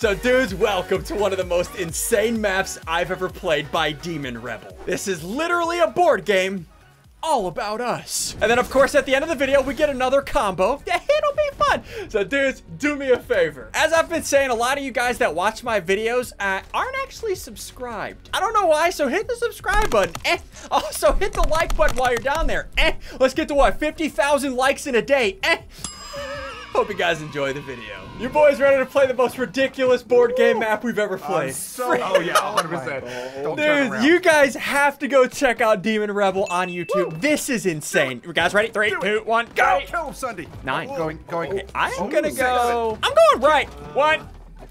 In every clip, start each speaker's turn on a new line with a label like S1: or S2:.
S1: So dudes, welcome to one of the most insane maps I've ever played by Demon Rebel. This is literally a board game all about us. And then of course at the end of the video, we get another combo. It'll be fun. So dudes, do me a favor. As I've been saying, a lot of you guys that watch my videos uh, aren't actually subscribed. I don't know why, so hit the subscribe button. Eh. Also hit the like button while you're down there. Eh. Let's get to what, 50,000 likes in a day. Eh. Hope you guys enjoy the video. You boys ready to play the most ridiculous board game map we've ever played?
S2: So, oh yeah, 100%. Don't
S1: Dude, you guys have to go check out Demon Rebel on YouTube. This is insane. You guys ready? Three, two, one, go!
S2: Kill him, SSundee.
S1: Nine.
S2: Going, going.
S1: I'm
S2: Oh,
S1: gonna
S2: six.
S1: go. I'm going right. One,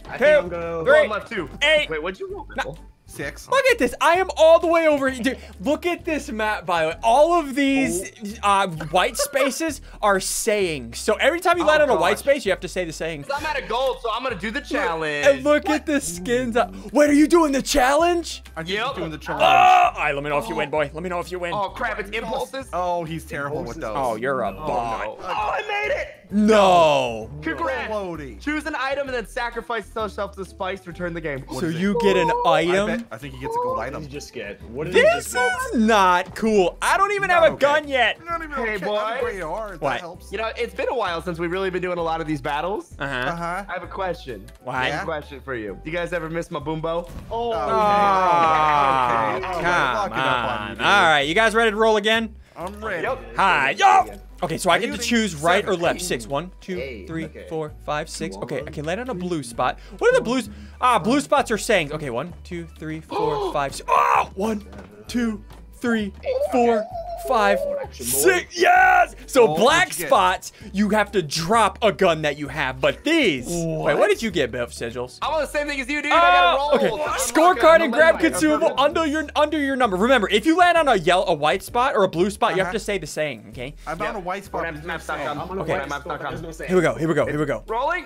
S3: I
S1: two,
S3: think I'm gonna.
S1: three,
S4: One left, two.
S1: eight.
S4: Wait, what'd you roll? Rebel?
S2: Six.
S1: Look at this. I am all the way over here. Dude, look at this map, by the way. All of these uh, white spaces are sayings. So every time you land on a white space, you have to say the saying.
S4: I'm out of gold, so I'm gonna do the challenge.
S1: And look at the skins. uh, Wait, are you doing the challenge?
S2: I'm
S4: Yep.
S2: doing the
S1: Oh,
S2: challenge.
S1: all right, let me know if you win, boy. Let me know if you win.
S4: Oh crap! It's impulses.
S2: Oh, he's terrible with those.
S1: Oh, you're a
S4: Oh,
S1: bot.
S4: no. Oh, I made it!
S1: No.
S4: Congrats!
S2: Loading.
S4: Choose an item and then sacrifice yourself to spice return the game.
S1: So you get an
S2: I,
S1: item.
S2: bet, I think he gets a gold
S3: What did
S2: item.
S3: you just get? What did you
S1: This
S3: just get?
S1: is not cool. I don't even have a
S2: okay.
S1: gun yet.
S2: Not even
S4: Hey,
S2: okay.
S4: boy.
S2: I'm AR. That
S1: What?
S2: helps.
S4: You know, it's been a while since we've really been doing a lot of these battles.
S1: Uh huh.
S2: Uh-huh.
S4: I have a question.
S1: Why?
S4: I have a question for you. Do you guys ever miss my boom bow?
S3: Oh,
S1: Oh,
S2: Okay, okay.
S1: come
S2: Lock it up on
S1: on.
S2: you.
S1: All right, you guys ready to roll again?
S2: I'm ready.
S4: Yep.
S1: Hi, yo. Okay, so I get to choose right or left. Six. One, two,
S3: Eight.
S1: three,
S3: Okay.
S1: four, five, six. Okay, I can land on a blue spot. What are the blues? Ah, blue spots are saying. Okay, one, two, three, four, five, six. Oh, one, two, three, four, five, six. Yes. So
S2: Oh,
S1: black
S2: what'd you get?
S1: spots, you have to drop a gun that you have. But these. Wait, what did you get, Biff Sigils?
S4: I want the same thing as you, dude. I gotta roll.
S1: Oh, okay. Scorecard and grab consumable under your under your number. Remember, if you land on a yellow, a white spot or a blue spot, you have
S2: Uh-huh.
S1: to say the saying. Okay.
S2: I'm
S4: Yep.
S2: on a white spot.
S4: Fortnite
S2: but
S4: maps
S2: you're
S4: dot com.
S2: saying-
S3: I'm on
S1: Okay.
S3: a
S4: Fortnite maps dot com.
S3: There's no saying.
S1: Here we go. Here we go. Here we go.
S4: Rolling.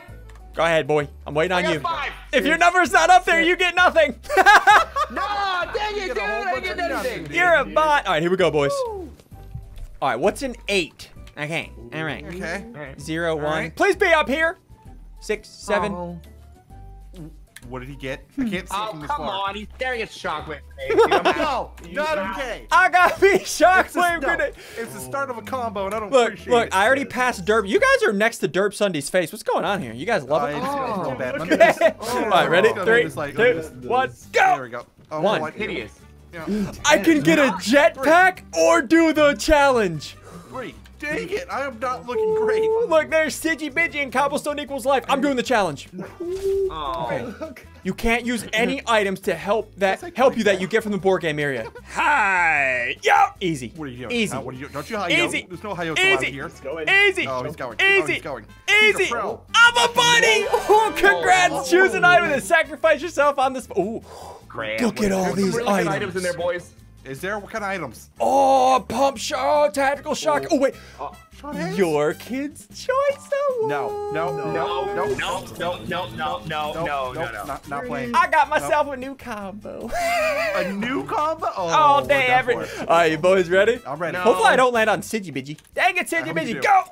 S1: Go ahead, boy. I'm waiting on
S4: I got
S1: you.
S4: five.
S1: If your number's not up there, you get nothing.
S4: No, dang it, dude. I get
S2: of nothing,
S4: anything.
S1: You're a bot. All right, here we go, boys. All right, what's an eight? Okay. All right.
S2: Okay.
S1: Zero, one.
S2: right.
S1: Please be up here. Six, seven.
S4: Oh,
S2: What did he get? I hmm. can't see it
S4: Oh,
S2: from this
S4: come
S2: far.
S4: on. He's staring at Shockwave. Dude, I'm.
S2: No, not okay.
S1: I got me
S2: It's
S1: shockwave
S2: no,
S1: grenade.
S2: it's the start of a combo, and I don't
S1: Look,
S2: appreciate
S1: look,
S2: it.
S1: I already passed Derp. You guys are next to Derp SSundee's face. What's going on here? You guys love it?
S2: it's, it's
S4: Oh.
S2: real bad. Let me just,
S1: All right, ready?
S2: Let's go.
S1: Three,
S2: like-
S1: two,
S2: just-
S1: one,
S2: There we go. Oh,
S1: One.
S4: Hideous.
S2: Yeah.
S1: I can get a jetpack or do the challenge.
S2: Great. Dang it! I am not looking great.
S1: Look, there's Siggy Bidgy and Cobblestone equals life. I'm doing the challenge.
S4: Oh.
S1: You can't use any items to help that
S2: like
S1: help you that you get from the board game area. Hi, yo, easy,
S2: What are you doing?
S1: easy,
S2: Uh, what are you doing? Don't you hi
S1: Easy.
S2: There's no hi allowed
S1: easy,
S2: here.
S3: going.
S1: easy,
S2: Oh, he's going. Oh,
S1: easy,
S2: he's going. He's a
S1: easy.
S2: pro.
S1: I'm a bunny. Oh, congrats!
S2: Oh.
S1: Choose an item and sacrifice yourself on this. Ooh,
S4: Crap.
S1: Look at all
S4: There's
S1: these
S4: some really
S1: items.
S4: items in there, boys.
S2: Is there what kind of items?
S1: oh, pump shot, tactical shock. Oh, oh wait, uh,
S2: Sean Hayes?
S1: your kid's choice award.
S2: No, no, no, no,
S4: no, no, no, no, no, no, no, no, no.
S2: Not, not playing.
S1: I got myself a new combo.
S2: A new combo? Oh,
S1: all day, every. All right, you boys ready?
S2: I'm ready.
S4: No.
S1: Hopefully I don't land on Siggy Bidgy. Dang it, Siggy
S2: hope
S1: Bidgy, go!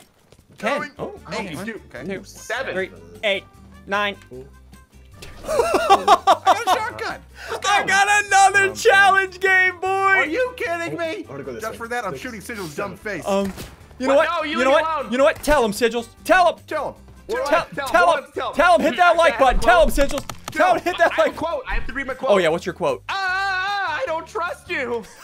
S1: Ten.
S2: Going.
S1: Oh,
S4: Hey,
S1: eight,
S4: dude,
S2: Okay.
S1: two,
S4: Seven.
S1: three, eight, nine.
S2: I got a shotgun.
S1: I got another challenge game, boy.
S2: Are you kidding me?
S3: I'm gonna go this
S2: Just
S3: way.
S2: for that, I'm
S3: Six,
S2: shooting Sigil's dumb face.
S1: Um, you know
S4: What?
S1: what?
S4: No, you
S1: you know what?
S4: alone.
S1: You know what? Tell him, Sigils. Tell him.
S2: Tell him.
S4: What do I
S1: Tell,
S4: have
S1: tell,
S4: What
S1: him.
S4: tell
S1: Tell him. Hit that like
S4: a
S1: button. Tell him,
S4: quote.
S1: Sigils. Tell him. Hit that
S4: I
S1: like.
S4: quote. I have to read my quote.
S1: Oh yeah. What's your quote?
S4: Ah, I don't trust you.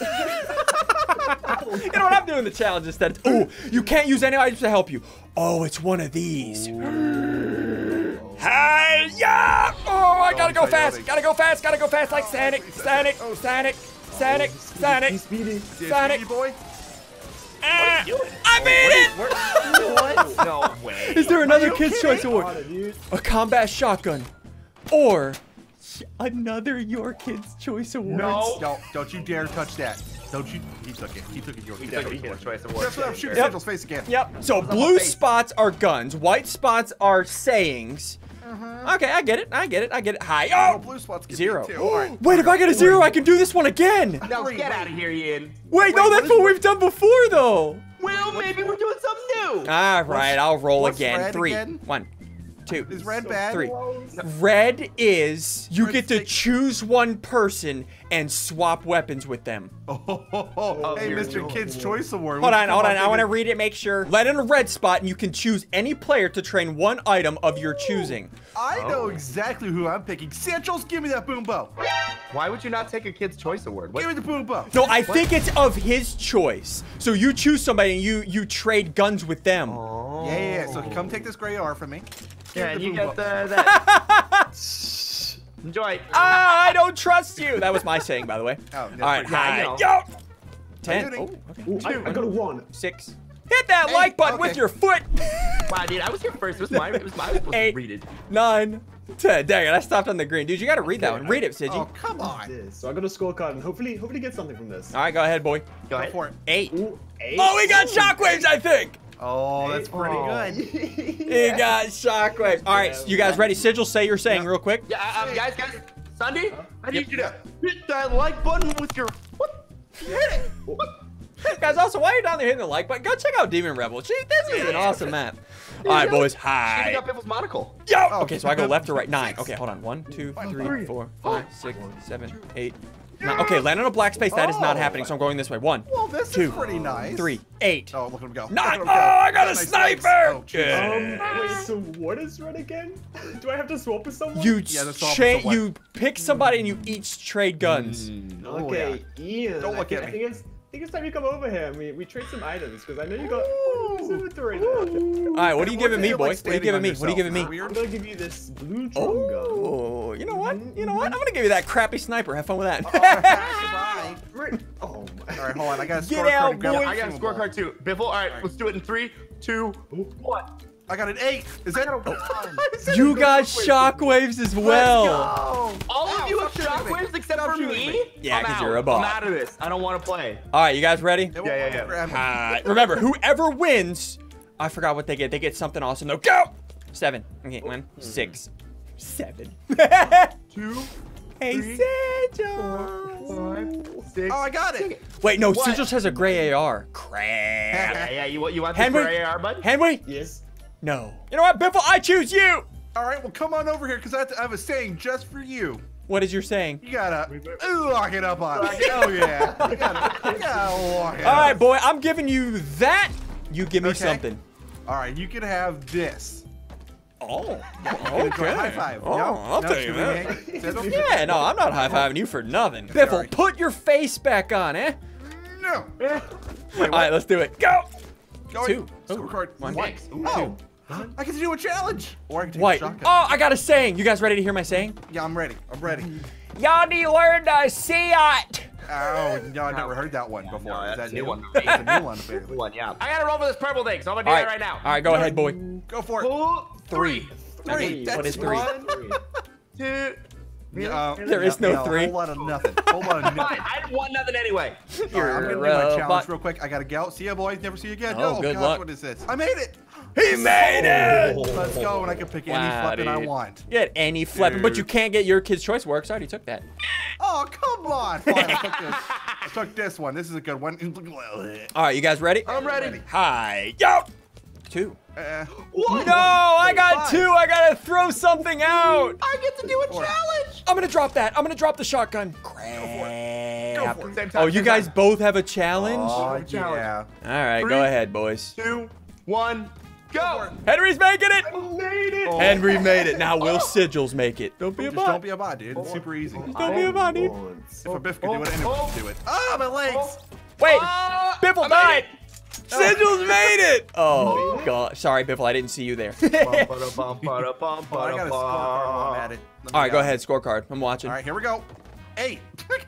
S1: You know what? I'm doing the challenge instead. Ooh, you can't use any items to help you. Oh, it's one of these. Hi, yeah! Oh, I gotta go fast. Gotta go fast. Gotta go fast like Sonic. Sonic. Sonic. Sonic. Sonic.
S3: He's speedy.
S1: Sonic.
S2: Speedy boy.
S1: Ah, I made it!
S3: What?
S4: No way.
S1: Is there another Kids' Choice Award?
S3: Got it, dude.
S1: A combat shotgun, or another Your Kids' Choice Award?
S4: No.
S2: No, don't you dare touch that. Don't you? He took it. He took it. Your
S4: He took a Kids' Choice Award.
S2: That's what I'm shooting
S1: Yep.
S2: Face again.
S1: Yep. So blue spots are guns, white spots are sayings.
S2: Uh-huh.
S1: Okay, I get it. I get it. I get it. Hi.
S2: Oh,
S1: Oh,
S2: blue spots get
S1: zero.
S2: me too. All right.
S1: Wait, if I get a zero, I can do this one again.
S4: No,
S2: Wait,
S4: get
S2: wait.
S4: out of here, Ian.
S1: Wait, no, that's
S2: what
S1: what
S2: is-
S1: we've done before, though.
S4: Well, maybe we're doing something new.
S1: All right, I'll roll
S2: what's
S1: again. Three,
S2: again?
S1: one, two,
S2: Is red bad?
S1: three. Red is you
S2: Red
S1: get to
S2: stick.
S1: choose one person and swap weapons with them.
S2: Oh, ho, ho, ho. Oh,
S4: hey,
S2: Mr.
S4: Lord.
S2: Kid's Choice Award.
S1: Hold on, hold on. I want to read it. Make sure. Let in a red spot, and you can choose any player to train one item of your choosing.
S2: I oh. know exactly who I'm picking. Centrals, give me that boom bow.
S4: Why would you not take a Kid's Choice Award? What?
S2: Give me the boom bow.
S1: No, I think it's of his choice. So you choose somebody and you you trade guns with them.
S4: Oh.
S2: Yeah, yeah, yeah. So come take this gray R from me. Give
S4: Yeah, and you get the that. Enjoy.
S1: Ah, I don't trust you. That was my saying, by the way.
S2: Oh,
S1: All
S2: that's
S1: right, hi.
S4: Yeah, I
S1: Yo. Ten.
S2: shooting.
S1: Oh, okay.
S3: Ooh, I, I got a one.
S1: Six. Hit that
S2: Eight.
S1: like button with your foot.
S4: Wow, dude, I was here first. It was my. It was my. I was supposed
S1: Eight.
S4: to read it.
S1: Nine. Ten. Dang it! I stopped on the green, dude. You got to read that one. Read it, Siggy.
S2: Oh, come on.
S3: This. So I got a scorecard and hopefully, hopefully get something from this.
S1: All right, go ahead, boy.
S4: Go
S2: Go
S4: ahead.
S2: for it.
S1: Eight.
S3: Ooh, eight.
S1: Oh, we got shockwaves, I think.
S2: Oh, that's pretty
S4: Oh.
S2: good.
S1: He got shockwaves. All right, you guys ready? Sigil, say your saying real quick.
S4: Yeah, uh, um, guys, guys. SSundee, I need you to hit that like button with your. What? Hit it.
S1: Guys, also, while you're down there hitting the like button, go check out Demon Rebel. Gee, this is an awesome map. All right, boys.
S4: Shooting
S1: Hi.
S4: up people's monocle.
S1: Yo.
S2: Oh,
S1: Okay, so I go left or right. Nine. Okay, hold on. One, two,
S2: Five,
S1: three,
S2: three.
S1: four, five, six, seven, eight. Nine. Okay, land on a black space. That is not
S2: Oh.
S1: happening, so I'm going this way. One,
S2: Well, this
S1: Two.
S2: is pretty nice.
S1: three, eight.
S2: Oh, look at him go.
S1: Nine. Oh,
S2: him go.
S1: I got a
S2: Nice
S1: sniper.
S2: Oh, jeez.
S1: Yeah.
S3: Um, wait, so what is red again? Do I have to swap with someone?
S1: You
S2: Yeah, that's all-
S1: cha-
S2: so what?
S1: you pick somebody and you each trade guns.
S2: Oh,
S3: Okay, Ian.
S2: Don't look
S3: think,
S2: at
S3: I
S2: me.
S3: Think it's, I think it's time you come over here and we, we trade some items because I know you got
S2: Ooh.
S3: inventory now.
S1: All right, what are you giving me,
S2: feel
S1: boy?
S2: like
S1: What are you giving
S2: on
S1: me? What are you giving me?
S2: yourself?
S3: I'm gonna give you this blue drum gun.
S1: Oh, you know what? Mm-hmm. You know what? I'm gonna give you that crappy sniper. Have fun with that.
S2: Oh, Goodbye.
S3: Right. Oh my.
S2: All right, hold on. I got a
S1: Get
S2: scorecard
S1: out,
S2: to
S1: boy.
S2: a
S4: I got a scorecard too. Biffle, all right, let's do it in three, two, one.
S2: I got an eight. Is that? Is that
S1: you
S2: a
S1: got shockwaves as well.
S2: Let's go.
S4: All
S2: Ow,
S4: of you have
S2: stop shooting me.
S4: shockwaves except for me?
S2: me.
S1: Yeah,
S4: I'm
S1: 'cause you're a bot.
S4: I'm out of this. I don't want to play.
S1: All right, you guys ready?
S4: Yeah, yeah, yeah.
S1: Uh, remember, whoever wins, I forgot what they get. They get something awesome though. Go. Seven. Okay, one, six, seven.
S4: Two,
S1: hey,
S4: Three,
S1: Sigils.
S4: five.
S2: Oh, I got it.
S1: Wait, no,
S4: What?
S1: Sigils has a gray AR. Crap.
S4: Yeah, yeah, you, want- you want this
S1: Henry,
S4: for AR, bud?
S1: Henry,
S3: Yes.
S1: No. You know what, Biffle? I choose you.
S2: All right, well, come on over here because I, have I have a saying just for you.
S1: What is your saying?
S2: You gotta lock it up on it. Oh yeah. You gotta, you gotta lock it
S1: All
S2: up.
S1: right, boy, I'm giving you that. You give me
S2: Okay.
S1: something.
S2: All right, you can have this.
S1: Oh,
S2: Enjoy. High five.
S1: Oh,
S2: no,
S1: I'll
S2: no,
S1: take
S2: should
S1: that.
S2: we hang? Sizzle?
S1: Yeah, no, I'm not high fiving you for nothing. Biffle,
S2: Sorry.
S1: put your face back on, eh?
S2: No.
S1: All right, let's do it. Go.
S2: Go
S1: Two.
S2: Scorecard.
S1: One.
S4: Six. Ooh,
S2: Oh. I get to do a challenge. Or I can take
S1: White.
S2: a shotgun.
S1: Oh, I got a saying. You guys ready to hear my saying?
S2: Yeah, I'm ready. I'm ready.
S1: Y'all need to learn to see it.
S2: Oh, no, I've never heard that one before.
S4: no,
S2: Is
S4: that's
S2: that
S4: a new
S2: new?
S4: one.
S2: It's a new one,
S4: Good
S2: apparently.
S4: one, yeah. I gotta roll for this purple thing, so I'm gonna do
S1: All
S4: that
S1: right,
S4: right now.
S1: All right, go ahead, boy.
S2: Go for it.
S4: Two,
S1: Three.
S2: Three.
S1: What
S2: That's
S1: is three?
S4: One,
S3: Three.
S4: two.
S2: Yeah, uh,
S1: There is
S2: yeah,
S1: no three.
S2: A whole lot of nothing. whole lot of
S4: Fine. I didn't want nothing anyway.
S2: All right, I'm gonna do my challenge real quick. I gotta go. See ya, boys. Never see you again.
S1: Oh,
S2: Oh,
S1: good
S2: gosh,
S1: luck.
S2: what is this? I made it.
S1: He made it.
S2: Let's go, and I can pick any
S1: Wow,
S2: flipping I want.
S1: Get any flipping, but you can't get your kid's choice works. I already took that.
S2: Oh, come on. Fine, I took this. I took this one. This is a good one.
S1: All right, you guys ready?
S4: I'm ready.
S1: Hi. Yo. Two.
S2: Uh,
S4: What?
S1: No, I got
S2: five.
S1: two. I gotta throw something out.
S4: I get to do a
S2: Four.
S4: challenge.
S1: I'm gonna drop that. I'm gonna drop the shotgun. Crap.
S2: for it.
S4: Go Same time,
S1: Oh, you guys
S4: time.
S1: both have a challenge?
S2: oh,
S4: challenge.
S2: yeah.
S1: All right,
S4: Three.
S1: go ahead, boys.
S4: Two, one, go.
S1: Henry's making it.
S3: Made it.
S2: Oh.
S1: Henry made it. Now will Sigils make it? Don't be a
S2: Just don't be a bot, dude. It's super easy.
S1: Don't be a bot, dude.
S2: If a Biff could do it, anyone can do it. Ah, my legs.
S1: Wait, Biffle
S4: I made
S1: died.
S4: it.
S1: Sigils made it. Oh god. Sorry, Biffle. I didn't see you there.
S4: Bum, bada, bum, bada, bum,
S2: Oh, I got a
S4: bada,
S2: scorecard while I'm
S4: bum.
S2: at it. Let me
S1: All right, go uh, ahead. Scorecard. I'm watching.
S2: All right, here we go. Eight.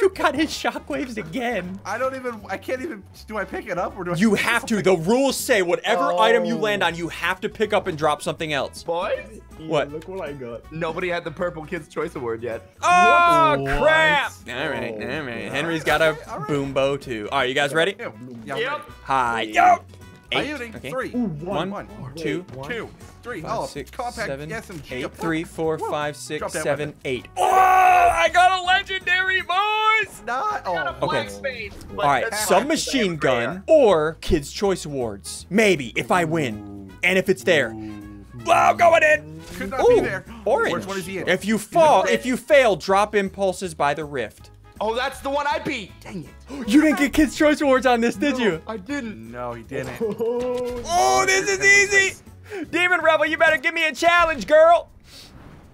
S1: You got his shockwaves again.
S2: I don't even. I can't even. Do I pick it up or do I?
S1: You have to. The rules say whatever
S2: Oh.
S1: item you land oh. on, you have to pick up and drop something else.
S4: Boys,
S1: What?
S3: Look what I got.
S4: nobody had the purple Kids Choice Award yet.
S1: Oh
S2: What?
S1: crap! All right,
S3: Oh,
S1: all right. Henry's got a
S2: all right.
S1: boom bow too. All right, you guys ready?
S2: Yeah, yeah,
S4: Yep.
S2: ready.
S1: Hi. Yo. Eight.
S2: Ayuting,
S1: Okay.
S2: Three.
S1: One,
S2: One.
S1: two,
S2: Two. Three.
S1: five,
S2: Oh,
S1: six,
S2: compact
S1: seven,
S2: SMG.
S1: eight, three, four,
S2: Whoa.
S1: five, six,
S2: Drop that
S1: seven,
S2: weapon.
S1: eight. Oh, I got a legendary, boys!
S2: Not. Oh.
S4: A
S1: Okay.
S4: black space, but
S1: All right,
S4: that's fine,
S1: submachine
S4: 'cause I have
S1: gun or Kids Choice Awards. Maybe if I win, and if it's there. Wow, going in.
S2: Could not
S1: Ooh,
S2: be there.
S1: orange.
S2: Which one is he in?
S1: If you fall, if you fail, drop impulses by the rift.
S4: Oh, that's the one I beat. Dang it.
S1: You didn't get Kids Choice Awards on this, did you?
S4: I didn't.
S2: No, he didn't.
S3: Oh,
S1: Oh, this is easy. Demon Rebel, you better give me a challenge, girl.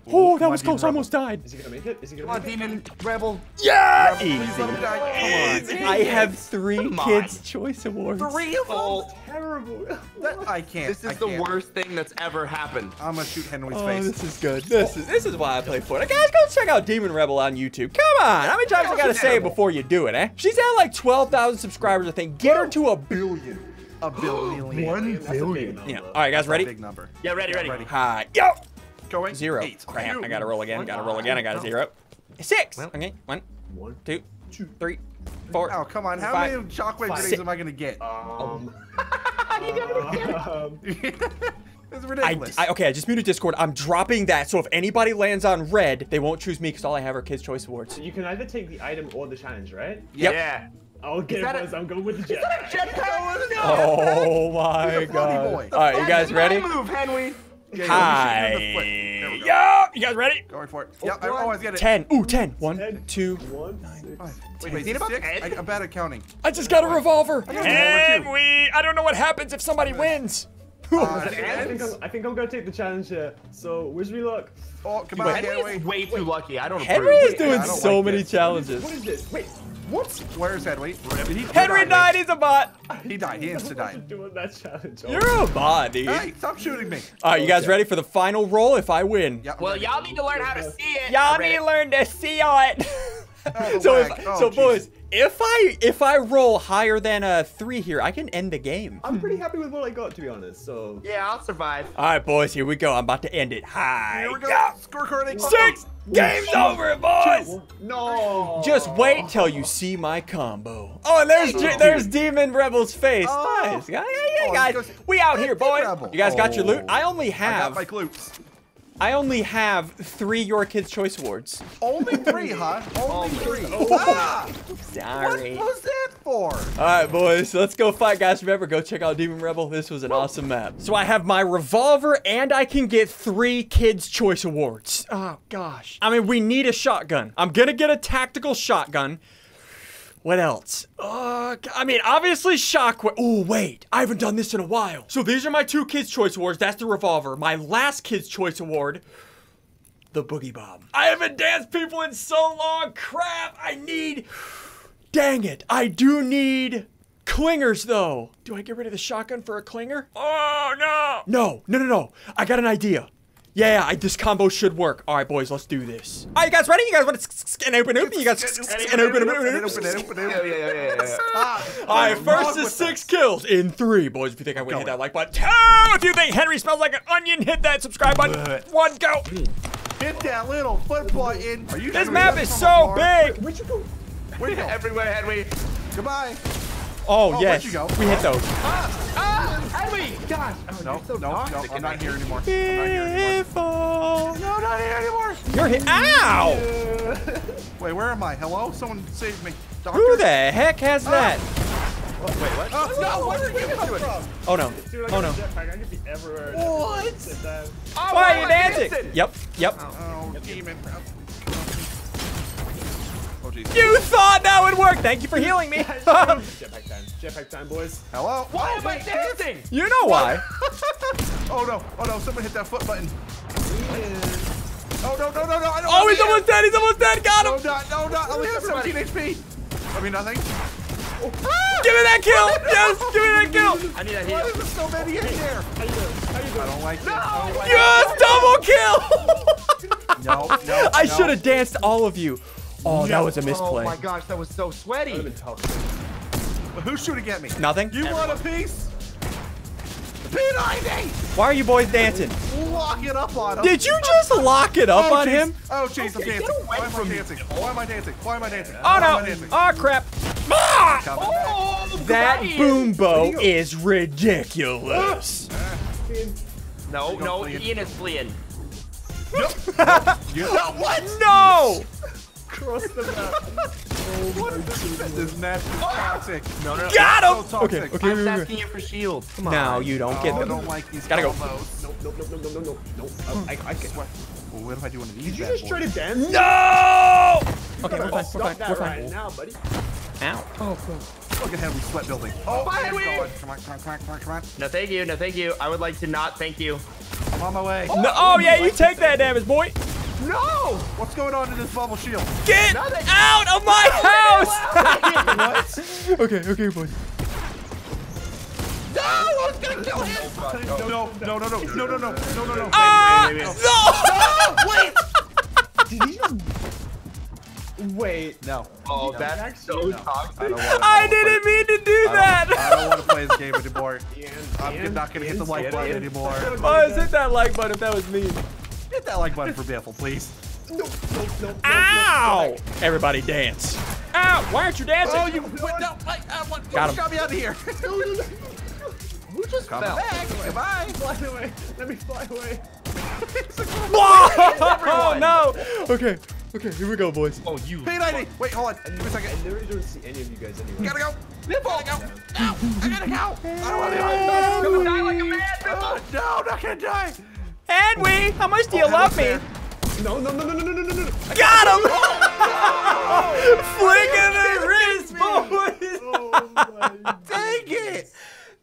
S1: Oh, that was close.
S2: Demon
S1: I almost died.
S3: is he gonna make it? Is he gonna
S4: on,
S3: make it?
S4: Demon Rebel.
S1: Yeah,
S2: Please let him
S1: easy.
S2: die.
S1: Easy.
S2: Come on.
S1: I have three
S4: Come on.
S1: Kids Choice Awards.
S2: Three of them?
S4: Oh,
S3: Terrible.
S2: That- I can't.
S4: this
S2: I
S4: is the
S2: can't.
S4: worst thing that's ever happened.
S2: I'm gonna shoot Henry's
S1: Oh,
S2: face.
S1: this is good. This is this is why I play Fortnite. Guys, go check out Demon Rebel on YouTube. Come on, how many times I gotta say it before you do it, eh? She's at like 12,000 subscribers, I think. Get her to a billion.
S2: A billion.
S3: One billion.
S1: Yeah. All right, guys, ready?
S2: Big number.
S4: Yeah, ready, ready.
S2: Ready.
S1: Hi. Yo.
S2: Going.
S1: Zero.
S2: Eight.
S1: Crap. I gotta roll again. Gotta roll again. I got a zero. Six. Okay. One,
S3: One.
S1: two, three, four.
S2: Oh, come on. How
S1: Five.
S2: many shockwave
S3: Five.
S2: grenades am I gonna get?
S3: Um. um,
S2: It's ridiculous.
S1: I, okay, I just muted Discord. I'm dropping that, so if anybody lands on red, they won't choose me because all I have are Kids' Choice Awards.
S3: you can either take the item or the challenge, right?
S1: Yep.
S4: Yeah.
S3: I'll get it,
S4: that
S3: boys. I'm going with the jet.
S4: Jetpack.
S1: Oh my
S2: He's a
S1: god.
S2: boy.
S1: All right, you guys ready?
S4: move, Henry.
S2: Yeah,
S1: Hi.
S2: you shoot him in the foot. There we go.
S1: Yo, you guys ready?
S2: Going for it. Yeah, I always get it.
S1: 10. Ooh, 10. One,
S3: Ten.
S1: two.
S3: One,
S4: Wait,
S2: Wait,
S4: is it about
S2: six? I, I'm bad at counting.
S1: I just got a revolver.
S2: got
S1: And
S2: revolver,
S1: we, I don't know what happens if somebody wins.
S2: Uh,
S3: I think, I think I'm I think I'm gonna take the challenge here. So wish me luck.
S2: Oh, come on,
S4: Henry
S2: Henry.
S4: is way too lucky. I don't
S1: Henry
S4: approve.
S1: is doing
S2: I don't
S1: so
S2: like
S1: many
S2: this.
S1: challenges.
S3: What is this? Wait,
S2: What? Where's Henry? Did he
S1: Henry died, he's a bot.
S2: He died. He insta
S3: I'm
S2: died.
S3: doing that challenge.
S1: You're a bot, dude.
S2: Hey, stop shooting me.
S1: All right, you guys
S3: Okay.
S1: ready for the final roll if I win?
S2: Yeah.
S4: Well, y'all need to learn how to see it.
S1: Y'all need to learn to see it.
S2: the oh,
S1: so, if.
S2: Oh,
S1: so
S2: jeez.
S1: boys, if I if I roll higher than a three here, I can end the game.
S3: I'm pretty happy with what I got, to be honest. So
S4: Yeah, I'll survive.
S1: All right, boys, here we go. I'm about to end it. Hi.
S2: Here we go.
S1: Yeah.
S2: Scorecarding.
S1: Six. Game's over, boys.
S3: no.
S1: Just wait till you see my combo. Oh, and there's J- there's Demon Rebel's face.
S2: Oh.
S1: Nice. Yeah, yeah, yeah,
S2: Oh,
S1: guys.
S2: he
S1: We out here,
S2: Demon
S1: boys. You guys got your loot?
S2: Oh.
S1: I only
S2: I got
S1: have
S2: my glutes.
S1: I only have three Your Kids Choice Awards.
S2: Only three, huh? Only three.
S1: Oh.
S2: Ah!
S1: Sorry.
S2: What was that for?
S1: All right, boys, let's go fight, guys. Remember, go check out Demon Rebel. This was an awesome map. So I have my revolver, and I can get three Kids' Choice Awards. Oh, gosh. I mean, we need a shotgun. I'm gonna get a tactical shotgun. What else? Uh, I mean, obviously shockwave. Oh, wait. I haven't done this in a while. So these are my two Kids' Choice Awards. That's the revolver. My last Kids' Choice Award the boogie bomb. I haven't danced people in so long. Crap, I need. Dang it, I do need clingers though. Do I get rid of the shotgun for a clinger? Oh no! No, no, no, no. I got an idea. Yeah, I, this combo should work. All right, boys, let's do this. All right, you guys ready? You guys want to and open open? You guys and open open
S4: Yeah, yeah, yeah, yeah, yeah.
S2: Ah,
S1: all right, first is six kills in three, boys. If you think I would hit that like button, two. If you think Henry smells like an onion, hit that subscribe button. One, go.
S2: Hit that little foot button. Are you
S1: This map is so big.
S3: Where'd you go?
S2: Where'd you go?
S4: Everywhere, Henry.
S2: Goodbye.
S1: Oh,
S2: Oh,
S1: yes,
S2: you go?
S1: we hit those.
S4: Ah, Henry! Gosh. Oh,
S2: No,
S4: so
S2: no, no.
S4: toxic,
S2: I'm not here anymore. I'm not here anymore. No, not here anymore.
S1: You're hit. Ow!
S2: Wait, where am I? Hello? Someone save me. Doctor?
S1: Who the heck has that?
S2: Oh, no, where did you come from?
S1: Oh no.
S3: Dude,
S1: Oh no.
S3: jetpack. I could be everywhere.
S2: What?
S4: Oh,
S1: Why are you dancing? Yep. Yep.
S2: Oh, demon.
S1: You thought that would work. Thank you for healing me.
S3: jetpack time. Jetpack time, boys.
S2: Hello?
S4: Why am I dancing?
S1: you know why?
S2: Oh, no. Oh, no. Someone hit that foot button. Oh, no, no, no, no. I don't
S1: Oh, he's almost dead. He's almost dead. Got
S2: No,
S1: him.
S2: not, no, not. I only have 17 HP. I mean, nothing.
S1: Give me that kill. Yes, give me that kill.
S4: I need a
S2: Why
S4: heal.
S2: is there so many in there?
S3: How you doing? How you doing?
S2: I don't like it.
S4: No.
S2: I
S1: Yes, double kill.
S2: it. No, no,
S1: I
S2: no.
S1: should have danced all of you. Oh, that was a misplay.
S4: Oh my gosh, that was so sweaty.
S3: been.
S2: But who's shooting at me?
S1: Nothing.
S2: You want a piece? P90!
S1: Why are you boys dancing?
S2: Lock it up on him.
S1: Did you just lock it up
S2: oh,
S1: on
S2: jeez.
S1: him?
S2: Oh, jeez, I'm dancing.
S4: get away
S2: Why am I
S4: from me.
S2: dancing? Why am I dancing? Why am I dancing?
S1: Oh
S2: Why
S1: no.
S2: dancing?
S1: Oh crap. Ah!
S4: Oh,
S1: That boom bow is ridiculous.
S4: No, no,
S2: fleeing.
S4: Ian is fleeing.
S2: You-
S1: what? No!
S3: Across the map.
S2: What is this? This match is toxic.
S4: No, no, no.
S1: Got him!
S2: So
S1: Okay, okay,
S4: I'm
S1: okay, okay.
S4: asking you for shield. Come on.
S1: Now you don't
S2: Oh,
S1: get
S2: I
S1: them.
S2: don't like these
S1: Gotta go.
S2: combos.
S3: No, no, no, no, no, no, no. Uh, I, I can.
S2: Well, what if I do one of these
S3: Did you
S2: bad
S3: just try to dance?
S1: No! Okay,
S3: You
S1: we're fine, we're fine, we're
S3: right now, buddy.
S1: Ow. Oh,
S2: Look at how we sweat building. Oh,
S4: Fire
S2: it's. Come on, come on, come on, come on, come on.
S4: No, thank you. No, thank you. I would like to not thank you.
S2: I'm on my way.
S1: No, oh yeah, you take that damage, boy.
S4: No!
S2: What's going on in this bubble shield?
S1: Get
S4: Nothing.
S1: out of my house! okay, okay, boys.
S4: No! I was gonna kill him!
S2: No, no, no, no, no, no, no, no, no, no, no.
S1: Ah!
S4: wait, wait, wait.
S1: No!
S4: Wait!
S3: Did he just... Wait.
S2: No.
S4: Oh, that's so
S2: I
S4: toxic.
S2: don't want to.
S1: I didn't mean to do
S2: I
S1: that.
S2: don't, I don't want to play this game anymore.
S3: Ian,
S2: I'm
S3: Ian,
S2: not gonna hit the
S3: Ian's
S2: like
S3: getting
S2: button
S3: it.
S2: anymore.
S1: Boys, hit that like button if that was me.
S2: Hit that like button for Biffle, please.
S3: No, no, no, no,
S1: Ow! Everybody dance. Ow! Why aren't you dancing?
S2: Oh, you wait, no, like, uh, what,
S1: Got him.
S2: got me out of here?
S3: No, no, no.
S4: Who just
S2: Come
S4: fell?
S2: back. Goodbye.
S3: Fly away. Let me fly away.
S1: Whoa! no! Okay, okay, here we go, boys.
S4: Oh, you.
S2: P90. Wait, hold on. Give me a second.
S3: I literally don't see any of you guys anywhere.
S2: Gotta go.
S4: Nipple!
S2: Gotta go. No, I gotta go. I don't want to
S4: Come die like a man,
S2: Oh, no, I'm not gonna die.
S1: Henwy, how much do you
S2: oh,
S1: love me?
S3: No, no, no, no, no, no, no, no.
S1: Got him! Flicking the wrist, boys!
S3: Oh my
S2: Dang it!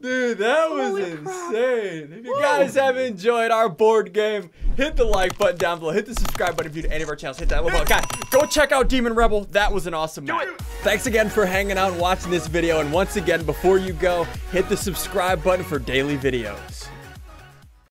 S1: Dude, that was Holy insane. Crap. If you Whoa. guys have enjoyed our board game, hit the like button down below. Hit the subscribe button if you're to any of our channels. Hit that little bell. Guys, go check out Demon Rebel. That was an awesome night. Thanks again for hanging out and watching this video. And once again, before you go, hit the subscribe button for daily videos.